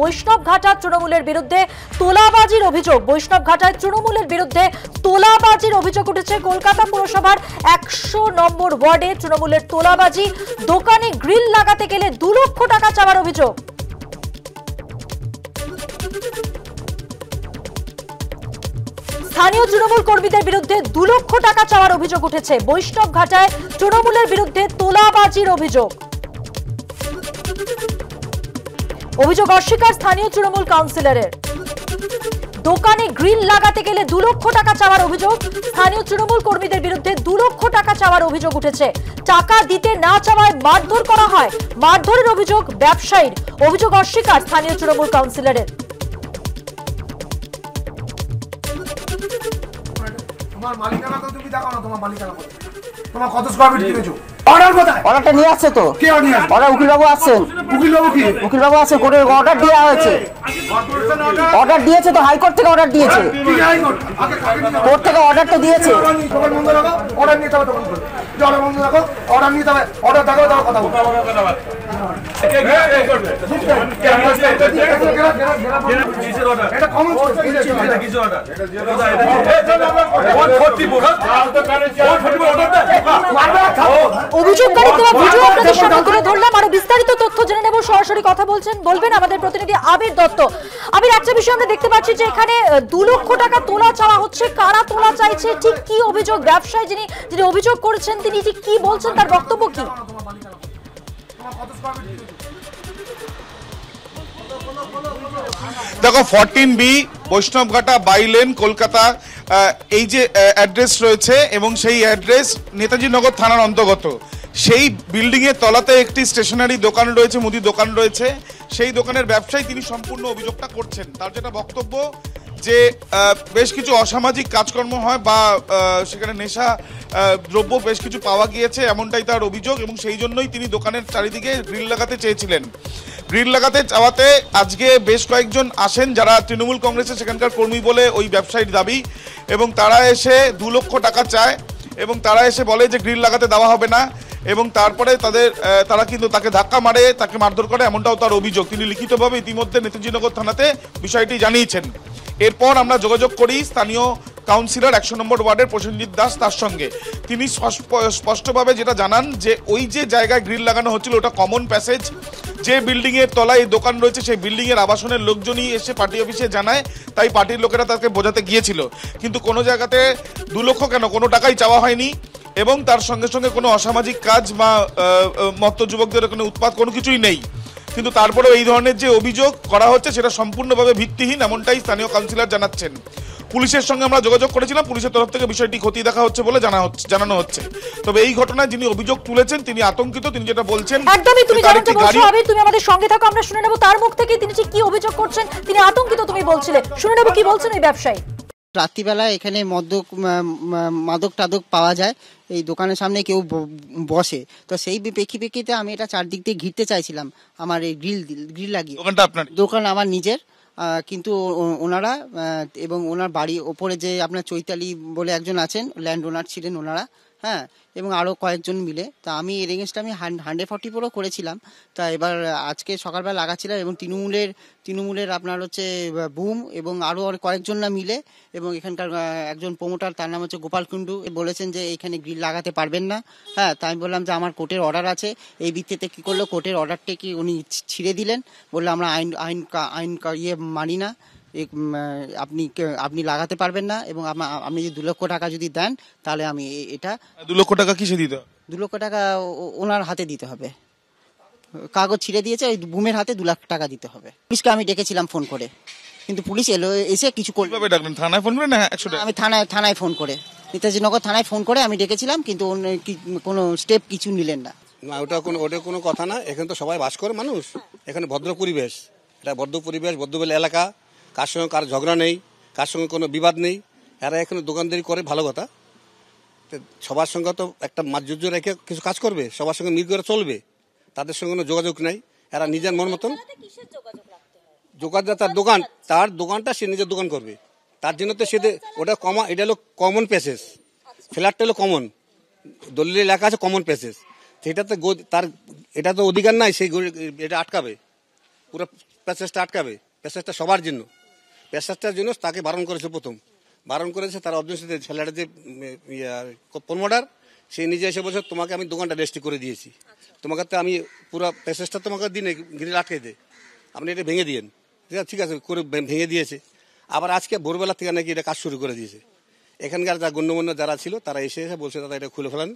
বৈষ্ণব ঘাটা তৃণমূলের বিরুদ্ধে তোলাবাজির অভিযোগ। বৈষ্ণব ঘাটায় তৃণমূলের বিরুদ্ধে তোলাবাজির অভিযোগ উঠেছে কলকাতা পুরসভার একশো নম্বর ওয়ার্ডে তৃণমূলের তোলাবাজি। দোকানে গ্রিল লাগাতে গেলে দু লক্ষ টাকা চাওয়ার অভিযোগ। স্থানীয় তৃণমূল কর্মীদের বিরুদ্ধে দু লক্ষ টাকা চাওয়ার অভিযোগ উঠেছে। বৈষ্ণব ঘাটায় তৃণমূলের বিরুদ্ধে তোলাবাজির অভিযোগ। অভিযোগ অস্বীকার স্থানীয় তৃণমূল কাউন্সিলরের। দোকানে গ্রিল লাগাতে গেলে দু লক্ষ টাকা চাওয়ার অভিযোগ, স্থানীয় তৃণমূল কর্মীদের বিরুদ্ধে দু লক্ষ টাকা চাওয়ার অভিযোগ উঠেছে। টাকা দিতে না চাওয়ায় মারধর করা হয়। মারধরের অভিযোগ ব্যবসায়ীর। অভিযোগ অস্বীকার স্থানীয় তৃণমূল কাউন্সিলরের। তোমার মালিকানা তো তুমি দেখো না, তোমার মালিকানা তোমার কত স্কোয়ার ফিট কিনেছো? অর্ডার কোথায়? অর্ডারটা নিয়ে আসছে তো। কে অর্ডার নিয়ে অর্ডার উকিলবাবু আসছেন উকিল বাবু কি? উকিলবাবু আসছে কোর্টের অর্ডার দেওয়া হয়েছে। অর্ডার দিয়েছে তো হাইকোর্ট থেকে অর্ডার দিয়েছে। কোর্ট থেকে অর্ডার তো দিয়েছে অর্ডার নিয়ে নিতে হবে অর্ডার বন্ধ রাখো অর্ডার নিতে হবে অর্ডার দেখাবে তারপর কথা বলব এটা অভিযোগকারী দেওয়া ভিডিও আপনাদের সামনে তুলে ধরলাম। আরও বিস্তারিত তথ্য জেনে নেব। সরাসরি কথা বলছেন বলবেন আমাদের প্রতিনিধি আবির দত্ত। আবির একটা বিষয় আমরা দেখতে পাচ্ছি যে এখানে দু লক্ষ টাকা তোলা চাওয়া হচ্ছে। কারা তোলা চাইছে? ঠিক কি অভিযোগ? ব্যবসায়ী যিনি যিনি অভিযোগ করেছেন তিনি ঠিক কি বলছেন? তার বক্তব্য কি? দেখো fourteen B Baishnabghata bylane Kolkata এই যে অ্যাড্রেস রয়েছে এবং সেই অ্যাড্রেস নেতাজি নগর থানার অন্তর্গত। সেই বিল্ডিং এর তলাতে একটি স্টেশনারি দোকান রয়েছে, মুদি দোকান রয়েছে। সেই দোকানের ব্যবসায়ী তিনি সম্পূর্ণ অভিযোগটা করছেন। তার যেটা বক্তব্য যে বেশ কিছু অসামাজিক কাজকর্ম হয় বা সেখানে নেশা দ্রব্য বেশ কিছু পাওয়া গিয়েছে, এমনটাই তার অভিযোগ এবং সেই জন্যই তিনি দোকানের চারিদিকে গ্রিল লাগাতে চেয়েছিলেন। গ্রিল লাগাতে চাওয়াতে আজকে বেশ কয়েকজন আসেন যারা তৃণমূল কংগ্রেসের সেখানকার কর্মী বলে ওই ব্যবসায়ীর দাবি। এবং তারা এসে দু লক্ষ টাকা চায় এবং তারা এসে বলে যে গ্রিল লাগাতে দেওয়া হবে না। এবং তারপরে তাদের তারা কিন্তু তাকে ধাক্কা মারে, তাকে মারধর করে, এমনটাও তার অভিযোগ। তিনি লিখিতভাবে ইতিমধ্যে নেতাজিনগর থানাতে বিষয়টি জানিয়েছেন। এরপর আমরা যোগাযোগ করি স্থানীয় কাউন্সিলর, একশো নম্বর ওয়ার্ডের প্রসেনজিৎ দাস তার সঙ্গে। তিনি স্পষ্ট- স্পষ্টভাবে যেটা জানান যে ওই যে জায়গায় গ্রিল লাগানো হচ্ছিল, ওটা কমন প্যাসেজ যে বিল্ডিং এর তলায় দোকান রয়েছে, সেই বিল্ডিং এর আবাসনের লোকজনই এসে পার্টি অফিসে জানায়, তাই পার্টির লোকেরা তাকে বোঝাতে গিয়েছিল। কিন্তু কোনো জায়গাতে দু লক্ষ কেন? কোনো টাকাই চাওয়া হয়নি। এবং তার সঙ্গে সঙ্গে কোনো অসামাজিক কাজ বা মত্ত যুবকদের কোনো উৎপাত কোনো কিছুই নেই। কিন্তু তারপরেও এই ধরনের যে অভিযোগ করা হচ্ছে, সেটা সম্পূর্ণভাবে ভিত্তিহীন, এমনটাই স্থানীয় কাউন্সিলর জানাচ্ছেন। পুলিশের সঙ্গে আমরা যোগাযোগ করেছিলাম পুলিশের তরফ থেকে বিষয়টি খতিয়ে দেখা হচ্ছে বলে জানা হচ্ছে জানানো হচ্ছে। তবে এই ঘটনায় যিনি অভিযোগ তুলেছেন তিনি আতঙ্কিত তিনি যেটা বলছেন একদমই তুমি যেমনটা বলছো আবির তুমি আমাদের সঙ্গে থাকো আমরা শুনে নেব তার মুখ থেকে তিনি কি অভিযোগ করছেন তিনি আতঙ্কিত তুমি বলছিলে। শুনে নেব কি বলছেন ওই ব্যবসায়ী। রাত্রিবেলা এখানে মদ্যক মা- মা- মাদক টাদক পাওয়া যায় এই দোকানের সামনে কেউ ব- বসে। তো সেই প্রেক্ষিপ্রেক্ষিতে আমি এটা চারদিক দিয়ে ঘিরতে চাইছিলাম আমার এই গ্রিল গ্রিল লাগিয়ে। দোকানটা আপনার দোকান আমার নিজের। কিন্তু ওনারা এবং ওনার বাড়ি ওপরে যে আপনার চৈতালি বলে একজন আছেন ল্যান্ড ওনার ছিলেন ওনারা হ্যাঁ এবং আরও কয়েকজন মিলে। তা আমি এর এগেনস্টে আমি হান্ড্রেড ফর্টি ফোরও করেছিলাম। তা এবার আজকে সকালবেলা লাগাচ্ছিলাম এবং তৃণমূলের তৃণমূলের আপনার হচ্ছে বুম এবং আরও কয়েকজন না মিলে এবং এখানকার একজন প্রমোটার তার নাম হচ্ছে গোপাল কুন্ডু এ বলেছেন যে এখানে গ্রিল লাগাতে পারবেন না। হ্যাঁ তাই আমি বললাম যে আমার কোর্টের অর্ডার আছে। এই ভিত্তিতে কি করল? কোর্টের অর্ডারটা কি উনি ছিঁড়ে দিলেন? বলল আমরা আইন আইন আইন ইয়ে মানি না। আপনি আপনি লাগাতে পারবেন না এবং আপনি যদি দু লক্ষ টাকা যদি দেন তাহলে আমি এটা দু লক্ষ টাকা কিসে দিতে দু লক্ষ টাকা ওনার হাতে দিতে হবে। কাগজ ছিঁড়ে দিয়েছে ওই বুমের হাতে দু লাখ টাকা দিতে হবে। পুলিশকে আমি ডেকেছিলাম ফোন করে। কিন্তু পুলিশ এলো এসে কিছু করল কীভাবে ডাকলেন? থানায় ফোন করে না একশো আমি থানায় থানায় ফোন করে। নেতাজি নগর থানায় ফোন করে আমি ডেকেছিলাম কিন্তু কোনো স্টেপ কিছু নিলেন না। না ওটা কোনো ওটা কোনো কথা না। এখানে তো সবাই বাস করে মানুষ। এখানে ভদ্র পরিবেশ। এটা ভদ্র পরিবেশ ভদ্রবেল এলাকা। কার সঙ্গে কার ঝগড়া নেই কার সঙ্গে কোনো বিবাদ নেই। এরা এখানে দোকানদারি করে ভালো কথা। তো সবার সঙ্গে তো একটা মাধুর্য রেখে কিছু কাজ করবে সবার সঙ্গে মিল করে চলবে। তাদের সঙ্গে কোনো যোগাযোগ নেই। এরা নিজের মন মতন যোগাযোগ তার দোকান তার দোকানটা সে নিজের দোকান করবে। তার জন্য তো সে দে- ওটা কমা এটা হলো কমন প্যাসেজ ফ্ল্যাটটা হলো কমন দলিলে লেখা আছে কমন প্যাসেজ সেটাতে গো- তার এটা তো অধিকার নাই সেই এটা আটকাবে। পুরো প্যাসেজটা আটকাবে প্যাসেজটা সবার জন্য। প্যাসেজটার জন্য তাকে বারণ করেছে প্রথম। বারণ করেছে তার অবজেকশন ছেলেটা যে প্রমোটার সে নিজে এসে বলছে তোমাকে আমি দোকানটা রেজিস্ট্রি করে দিয়েছি। তোমাকে তো আমি পুরো প্যাসেজটা তোমাকে দিনে গ্রিল আটকে দে। আপনি এটা ভেঙে দিয়েন। ঠিক আছে, করে ভেঙে দিয়েছে। আবার আজকে ভোরবেলা থেকে নাকি এটা কাজ শুরু করে দিয়েছে। এখানকার যা গণ্যমান্য যারা ছিল তারা এসে এসে বলছে দাদা এটা খুলে ফেলান।